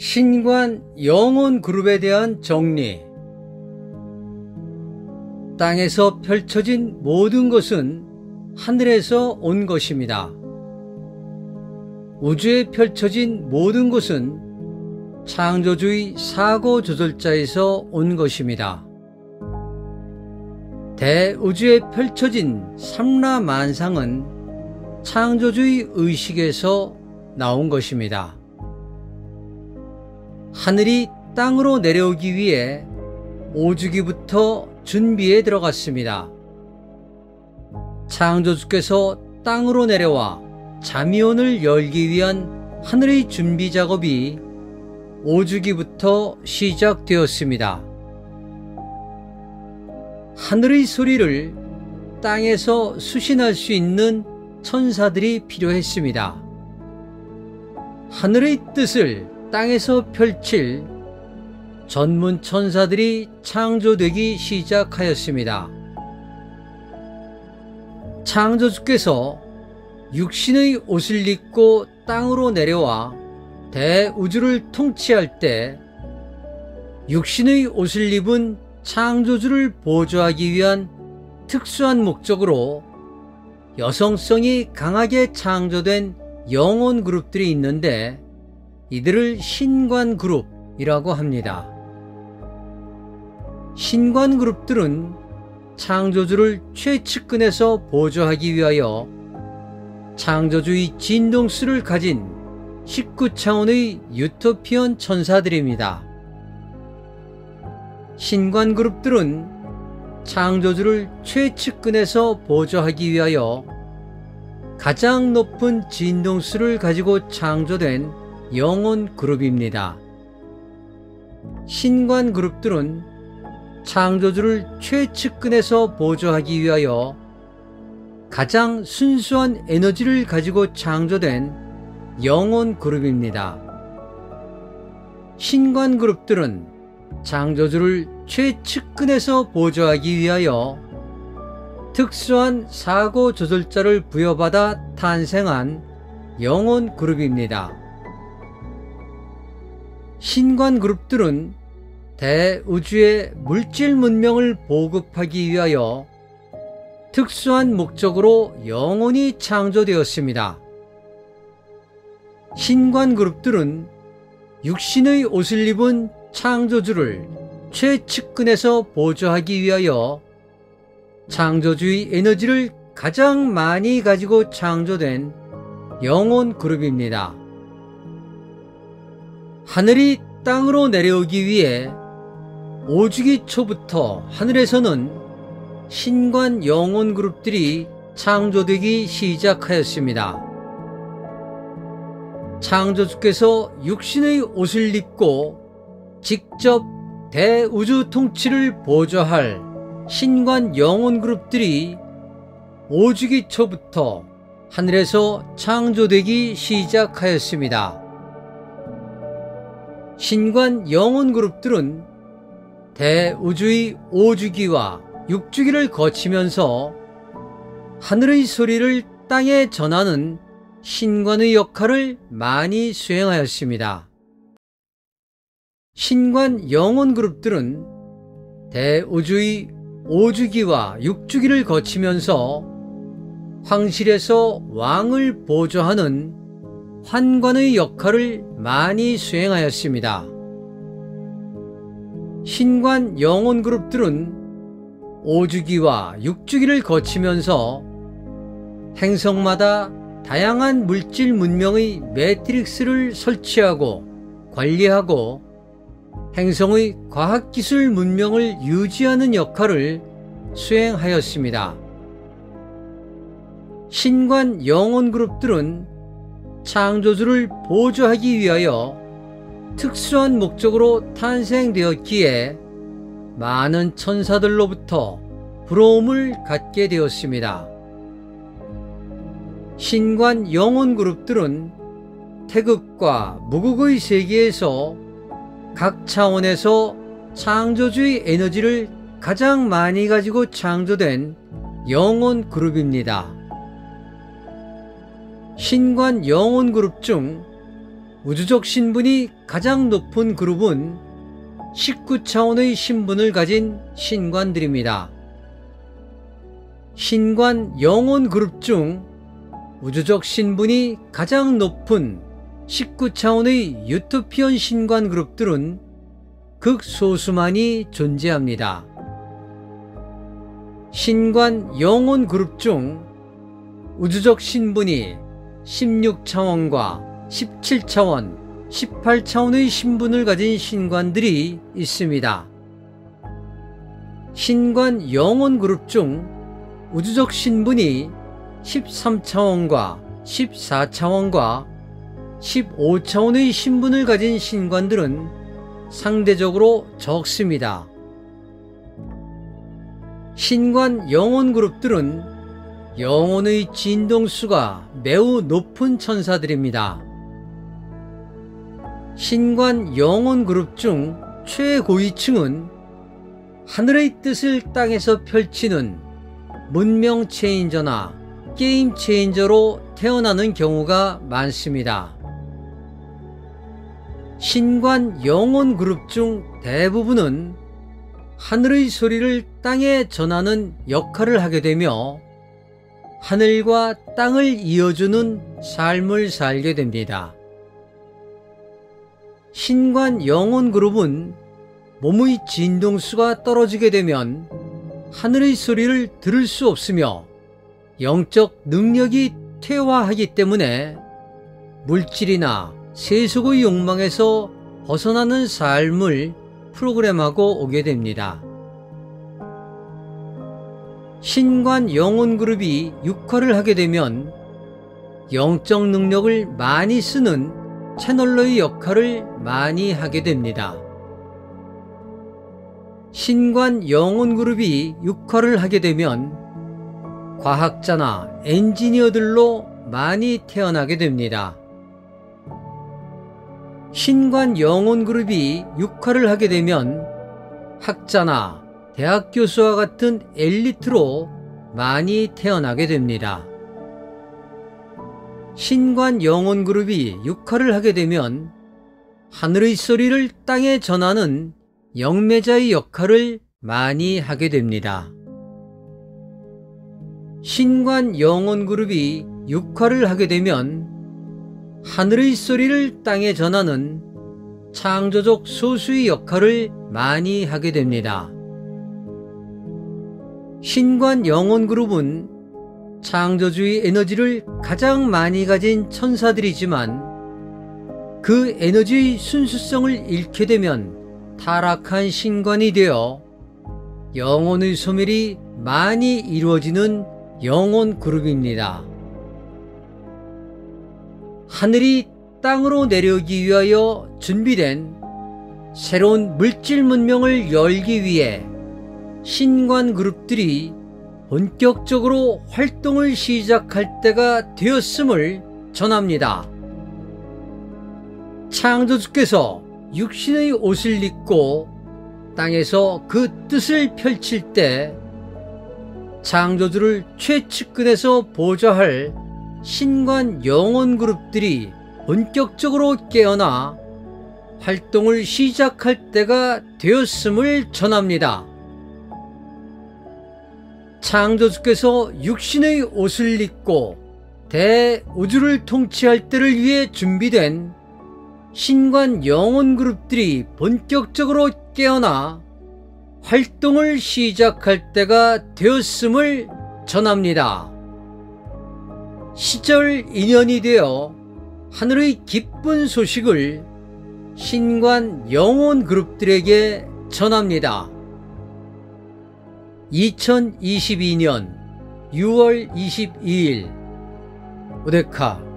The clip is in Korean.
신관 영혼 그룹에 대한 정리 땅에서 펼쳐진 모든 것은 하늘에서 온 것입니다. 우주에 펼쳐진 모든 것은 창조주의 사고 조절자에서 온 것입니다. 대우주에 펼쳐진 삼라만상은 창조주의 의식에서 나온 것입니다. 하늘이 땅으로 내려오기 위해 오주기부터 준비에 들어갔습니다. 창조주께서 땅으로 내려와 자미온을 열기 위한 하늘의 준비 작업이 오주기부터 시작되었습니다. 하늘의 소리를 땅에서 수신할 수 있는 천사들이 필요했습니다. 하늘의 뜻을 땅에서 펼칠 전문 천사들이 창조되기 시작하였습니다. 창조주께서 육신의 옷을 입고 땅으로 내려와 대우주를 통치할 때 육신의 옷을 입은 창조주를 보조하기 위한 특수한 목적으로 여성성이 강하게 창조된 영혼 그룹들이 있는데 이들을 신관 그룹이라고 합니다. 신관 그룹들은 창조주를 최측근에서 보조하기 위하여 창조주의 진동수를 가진 19차원의 유토피언 천사들입니다. 신관 그룹들은 창조주를 최측근에서 보조하기 위하여 가장 높은 진동수를 가지고 창조된 영혼 그룹입니다. 신관 그룹들은 창조주를 최측근에서 보조하기 위하여 가장 순수한 에너지를 가지고 창조된 영혼 그룹입니다. 신관 그룹들은 창조주를 최측근에서 보조하기 위하여 특수한 사고 조절자를 부여받아 탄생한 영혼 그룹입니다. 신관 그룹들은 대우주의 물질 문명을 보급하기 위하여 특수한 목적으로 영혼이 창조되었습니다. 신관 그룹들은 육신의 옷을 입은 창조주를 최측근에서 보조하기 위하여 창조주의 에너지를 가장 많이 가지고 창조된 영혼 그룹입니다. 하늘이 땅으로 내려오기 위해 오주기 초부터 하늘에서는 신관 영혼 그룹들이 창조되기 시작하였습니다. 창조주께서 육신의 옷을 입고 직접 대우주 통치를 보조할 신관 영혼 그룹들이 오주기 초부터 하늘에서 창조되기 시작하였습니다. 신관 영혼 그룹들은 대우주의 오주기와 육주기를 거치면서 하늘의 소리를 땅에 전하는 신관의 역할을 많이 수행하였습니다. 신관 영혼 그룹들은 대우주의 오주기와 육주기를 거치면서 황실에서 왕을 보조하는 환관의 역할을 많이 수행하였습니다. 신관 영혼 그룹들은 오주기와 육주기를 거치면서 행성마다 다양한 물질 문명의 매트릭스를 설치하고 관리하고 행성의 과학기술 문명을 유지하는 역할을 수행하였습니다. 신관 영혼 그룹들은 창조주를 보조하기 위하여 특수한 목적으로 탄생되었기에 많은 천사들로부터 부러움을 갖게 되었습니다. 신관 영혼 그룹들은 태극과 무극의 세계에서 각 차원에서 창조주의 에너지를 가장 많이 가지고 창조된 영혼 그룹입니다. 신관 영혼 그룹 중 우주적 신분이 가장 높은 그룹은 19차원의 신분을 가진 신관들입니다. 신관 영혼 그룹 중 우주적 신분이 가장 높은 19차원의 유토피언 신관 그룹들은 극소수만이 존재합니다. 신관 영혼 그룹 중 우주적 신분이 16차원과 17차원, 18차원의 신분을 가진 신관들이 있습니다. 신관 영혼 그룹 중 우주적 신분이 13차원과 14차원과 15차원의 신분을 가진 신관들은 상대적으로 적습니다. 신관 영혼 그룹들은 영혼의 진동수가 매우 높은 천사들입니다. 신관 영혼 그룹 중 최고위층은 하늘의 뜻을 땅에서 펼치는 문명 체인저나 게임 체인저로 태어나는 경우가 많습니다. 신관 영혼 그룹 중 대부분은 하늘의 소리를 땅에 전하는 역할을 하게 되며 하늘과 땅을 이어주는 삶을 살게 됩니다. 신관 영혼 그룹은 몸의 진동수가 떨어지게 되면 하늘의 소리를 들을 수 없으며 영적 능력이 퇴화하기 때문에 물질이나 세속의 욕망에서 벗어나는 삶을 프로그램하고 오게 됩니다. 신관 영혼 그룹이 육화를 하게 되면 영적 능력을 많이 쓰는 채널러의 역할을 많이 하게 됩니다. 신관 영혼 그룹이 육화를 하게 되면 과학자나 엔지니어들로 많이 태어나게 됩니다. 신관 영혼 그룹이 육화를 하게 되면 학자나 대학 교수와 같은 엘리트로 많이 태어나게 됩니다. 신관 영혼 그룹이 육화를 하게 되면 하늘의 소리를 땅에 전하는 영매자의 역할을 많이 하게 됩니다. 신관 영혼 그룹이 육화를 하게 되면 하늘의 소리를 땅에 전하는 창조적 소수의 역할을 많이 하게 됩니다. 신관 영혼 그룹은 창조주의 에너지를 가장 많이 가진 천사들이지만 그 에너지의 순수성을 잃게 되면 타락한 신관이 되어 영혼의 소멸이 많이 이루어지는 영혼 그룹입니다. 하늘이 땅으로 내려오기 위하여 준비된 새로운 물질 문명을 열기 위해 신관 그룹들이 본격적으로 활동을 시작할 때가 되었음을 전합니다. 창조주께서 육신의 옷을 입고 땅에서 그 뜻을 펼칠 때 창조주를 최측근에서 보좌할 신관 영혼 그룹들이 본격적으로 깨어나 활동을 시작할 때가 되었음을 전합니다. 창조주께서 육신의 옷을 입고 대우주를 통치할 때를 위해 준비된 신관 영혼 그룹들이 본격적으로 깨어나 활동을 시작할 때가 되었음을 전합니다. 시절 인연이 되어 하늘의 기쁜 소식을 신관 영혼 그룹들에게 전합니다. 2022년 6월 22일. 우데카